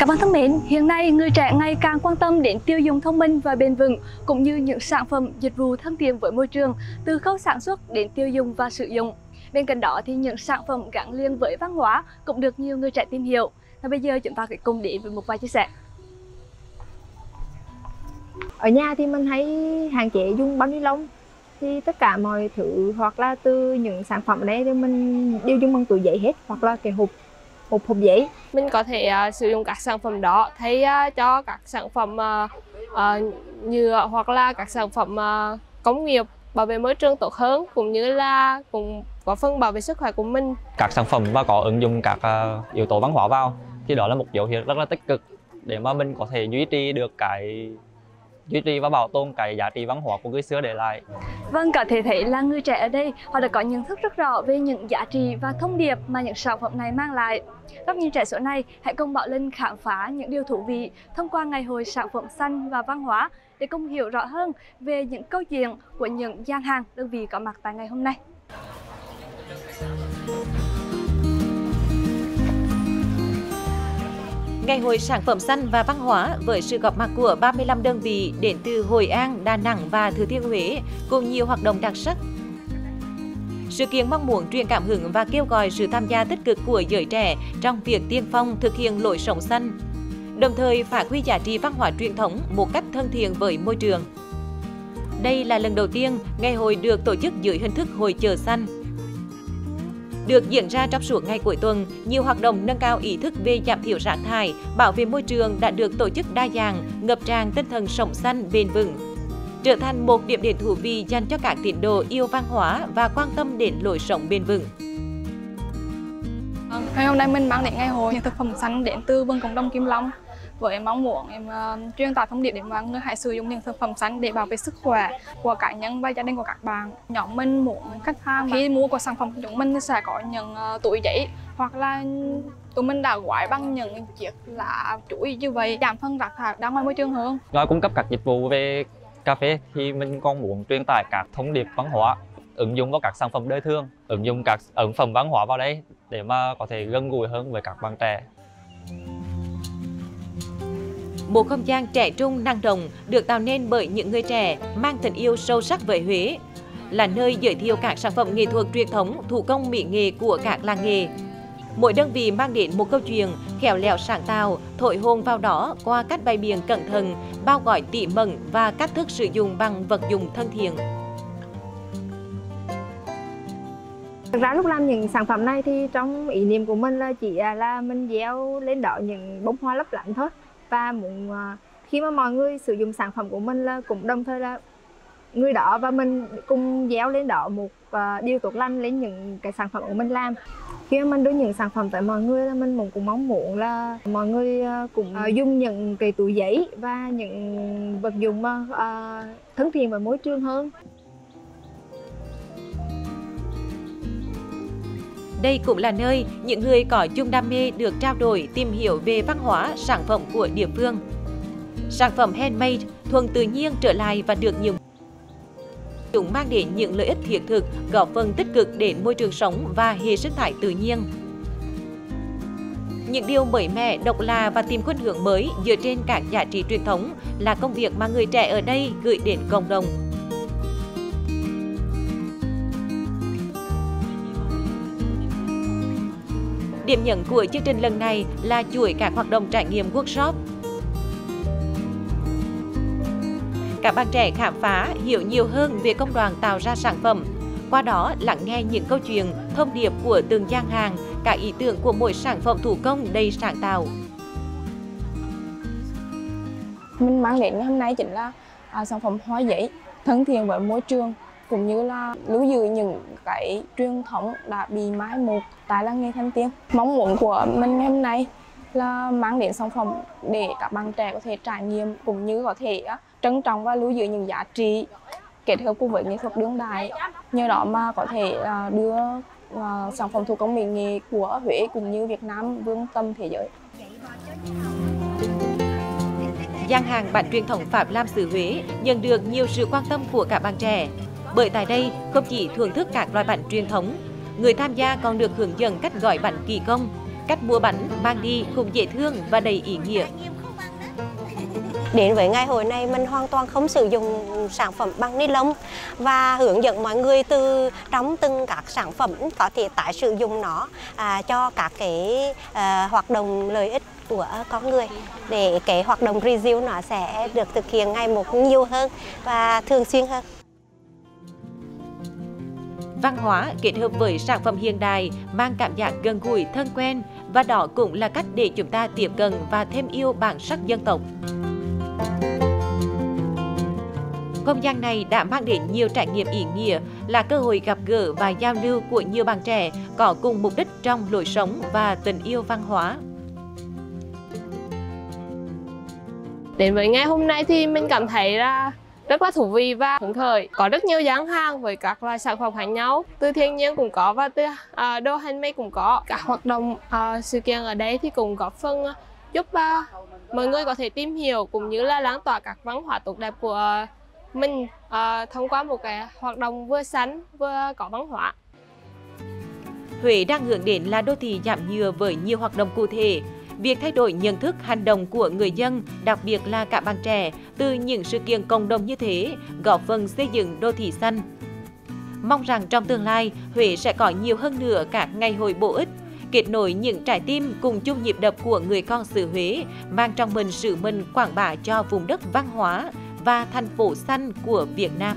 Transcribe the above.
Các bạn thân mến, hiện nay người trẻ ngày càng quan tâm đến tiêu dùng thông minh và bền vững cũng như những sản phẩm dịch vụ thân thiện với môi trường từ khâu sản xuất đến tiêu dùng và sử dụng. Bên cạnh đó thì những sản phẩm gắn liền với văn hóa cũng được nhiều người trẻ tìm hiểu. Và bây giờ chúng ta sẽ cùng đến với một vài chia sẻ. Ở nhà thì mình thấy hàng chế dùng bao ni lông thì tất cả mọi thứ hoặc là từ những sản phẩm ở đây thì mình đều dùng bằng túi giấy hết hoặc là cái hộp hộp hộp giấy. Mình có thể uh, sử dụng các sản phẩm đó thay uh, cho các sản phẩm uh, uh, nhựa hoặc là các sản phẩm uh, công nghiệp bảo vệ môi trường tốt hơn cũng như là cũng có phần bảo vệ sức khỏe của mình. Các sản phẩm và có ứng dụng các uh, yếu tố văn hóa vào thì đó là một dấu hiệu rất là tích cực để mà mình có thể duy trì được cái duy trì và bảo tồn cái giá trị văn hóa của người xưa để lại. Vâng, có thể thấy là người trẻ ở đây họ đã có nhận thức rất rõ về những giá trị và thông điệp mà những sản phẩm này mang lại. Góc nhìn trẻ số này hãy cùng Bảo Linh khám phá những điều thú vị thông qua ngày hội sản phẩm xanh và văn hóa để cùng hiểu rõ hơn về những câu chuyện của những gian hàng đơn vị có mặt tại ngày hôm nay. Ngày hội sản phẩm xanh và văn hóa với sự góp mặt của 35 đơn vị đến từ Hội An, Đà Nẵng và Thừa Thiên Huế cùng nhiều hoạt động đặc sắc. Sự kiện mong muốn truyền cảm hứng và kêu gọi sự tham gia tích cực của giới trẻ trong việc tiên phong thực hiện lối sống xanh, đồng thời phát huy giá trị văn hóa truyền thống một cách thân thiện với môi trường. Đây là lần đầu tiên ngày hội được tổ chức dưới hình thức hội chợ xanh được diễn ra trong suốt ngày cuối tuần, nhiều hoạt động nâng cao ý thức về giảm thiểu rác thải, bảo vệ môi trường đã được tổ chức đa dạng, ngập tràn tinh thần sống xanh bền vững trở thành một điểm đến thú vị dành cho các tín đồ yêu văn hóa và quan tâm đến lối sống bền vững. Ngày hôm nay mình mang đến ngày hội những thực phẩm xanh đến từ vườn cộng đồng Kim Long với em mong muốn em uh, truyền tải thông điệp đến mọi người hãy sử dụng những thực phẩm xanh để bảo vệ sức khỏe của cá nhân và gia đình của các bạn. Nhóm mình muốn khách hàng khi mua của sản phẩm của chúng mình sẽ có những uh, túi giấy hoặc là tụi mình đã gói bằng những chiếc lá chuối như vậy giảm phân rác thải ra ngoài môi trường hơn. Ngoài cung cấp các dịch vụ về cà phê thì mình còn muốn truyền tải các thông điệp văn hóa ứng dụng vào các sản phẩm đời thường ứng dụng các ấn phẩm văn hóa vào đây để mà có thể gần gũi hơn với các bạn trẻ một không gian trẻ trung năng động được tạo nên bởi những người trẻ mang tình yêu sâu sắc với Huế, là nơi giới thiệu các sản phẩm nghệ thuật truyền thống, thủ công mỹ nghệ của các làng nghề. Mỗi đơn vị mang đến một câu chuyện khéo léo sáng tạo, thổi hồn vào đó qua cách bày biện cẩn thận, bao gói tỉ mẩn và cách thức sử dụng bằng vật dụng thân thiện. Thực ra lúc làm những sản phẩm này thì trong ý niệm của mình là chỉ là mình gieo lên đó những bông hoa lấp lánh thôi và muốn ờ, khi mà mọi người sử dụng sản phẩm của mình là cũng đồng thời là người đó và mình cùng gieo lên đó một uh, điều tốt lành lên những cái sản phẩm của mình làm. Khi mà mình đưa những sản phẩm tới mọi người là mình cũng mong muốn là mọi người uh, cũng uh, dùng những cái túi giấy và những vật dụng mà uh, thân thiện với môi trường hơn. Đây cũng là nơi những người có chung đam mê được trao đổi tìm hiểu về văn hóa, sản phẩm của địa phương. Sản phẩm handmade thuần tự nhiên trở lại và được nhiều chúng mang đến những lợi ích thiết thực, góp phần tích cực đến môi trường sống và hệ sinh thái tự nhiên. Những điều mới mẻ, độc lạ và tìm khuynh hướng mới dựa trên các giá trị truyền thống là công việc mà người trẻ ở đây gửi đến cộng đồng. Điểm nhấn của chương trình lần này là chuỗi các hoạt động trải nghiệm workshop. Các bạn trẻ khám phá, hiểu nhiều hơn về công đoạn tạo ra sản phẩm, qua đó lắng nghe những câu chuyện, thông điệp của từng gian hàng, cả ý tưởng của mỗi sản phẩm thủ công đầy sáng tạo. Mình mang đến hôm nay chính là à, sản phẩm hoa giấy thân thiện với môi trường cũng như là lưu giữ những cái truyền thống đã bị mai một tại làng nghề Thanh Tiên. Mong muốn của mình ngày hôm nay là mang đến sản phẩm để các bạn trẻ có thể trải nghiệm cũng như có thể trân trọng và lưu giữ những giá trị kết hợp cùng với nghệ thuật đương đại nhờ đó mà có thể à, đưa à, sản phẩm thủ công mỹ nghệ của Huế cũng như Việt Nam vươn tầm thế giới. Gian hàng bản truyền thống Pháp Lam xứ Huế nhận được nhiều sự quan tâm của cả bạn trẻ bởi tại đây không chỉ thưởng thức các loại bánh truyền thống, người tham gia còn được hướng dẫn cách gói bánh kỳ công, cách mua bánh mang đi cũng dễ thương và đầy ý nghĩa. Đến với ngày hội này mình hoàn toàn không sử dụng sản phẩm bằng ni lông và hướng dẫn mọi người từ trong từng các sản phẩm có thể tái sử dụng nó à, cho các cái à, hoạt động lợi ích của con người để cái hoạt động review nó sẽ được thực hiện ngày một nhiều hơn và thường xuyên hơn. Văn hóa kết hợp với sản phẩm hiện đại mang cảm giác gần gũi thân quen và đó cũng là cách để chúng ta tiếp cận và thêm yêu bản sắc dân tộc. Không gian này đã mang đến nhiều trải nghiệm ý nghĩa, là cơ hội gặp gỡ và giao lưu của nhiều bạn trẻ có cùng mục đích trong lối sống và tình yêu văn hóa. Đến với ngày hôm nay thì mình cảm thấy là rất là thú vị và hứng khởi. Có rất nhiều gian hàng với các loại sản phẩm khác nhau. Từ thiên nhiên cũng có và từ uh, đồ handmade cũng có. Các hoạt động uh, sự kiện ở đây thì cũng góp phần à, giúp uh, mọi người có thể tìm hiểu cũng như là lan tỏa các văn hóa tốt đẹp của mình uh, thông qua một cái hoạt động vừa sánh vừa có văn hóa. Huế đang hướng đến là đô thị giảm nhựa với nhiều hoạt động cụ thể. Việc thay đổi nhận thức hành động của người dân, đặc biệt là cả bạn trẻ, từ những sự kiện cộng đồng như thế, góp phần xây dựng đô thị xanh. Mong rằng trong tương lai, Huế sẽ có nhiều hơn nữa các ngày hội bổ ích, kết nối những trái tim cùng chung nhịp đập của người con xứ Huế, mang trong mình sự mình quảng bá cho vùng đất văn hóa và thành phố xanh của Việt Nam.